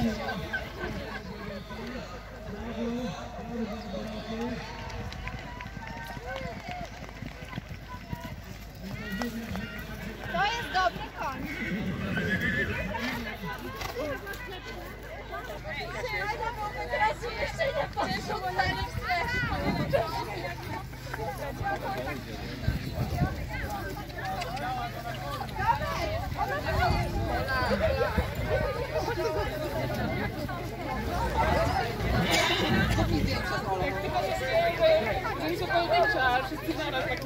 To jest dobry koń. Teraz jeszcze nie patrzę, bo Pojedyncze, ale wszyscy naraz tak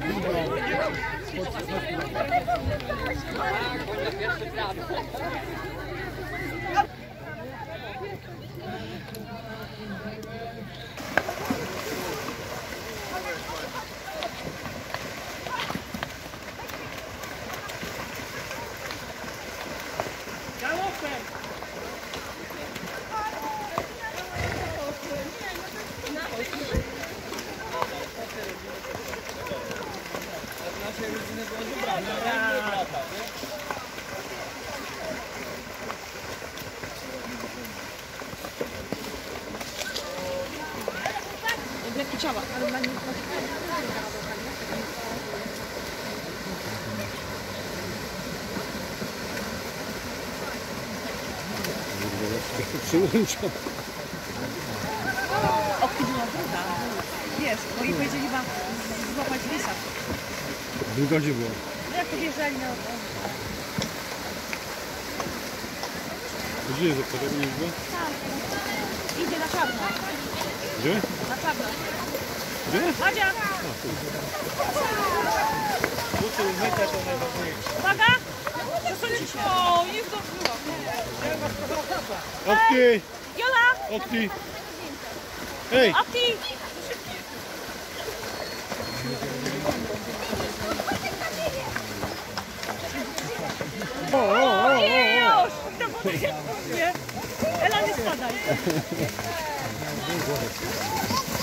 Wielkie ciała, ale dla nich Przyłącza. Okty była druga. Wiesz, bo i powiedzieli wam złapać lisa. Długo gdzie było? To na Gdzie jest doktor? Nie było? Idzie na czarno. Gdzie? Na czarno. Gdzie? Madzia! Uwaga! Przesuńcie się. O, nie zdążyłam. Okej! Jola! Okej! Hej! Opti! O, o, o, o, Nie, o. już! To było takie